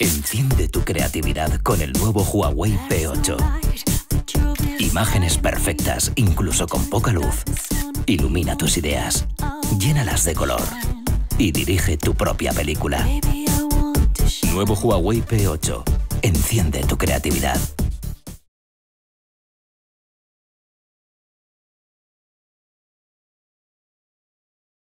Enciende tu creatividad con el nuevo Huawei P8. Imágenes perfectas, incluso con poca luz. Ilumina tus ideas, llénalas de color y dirige tu propia película. Nuevo Huawei P8. Enciende tu creatividad.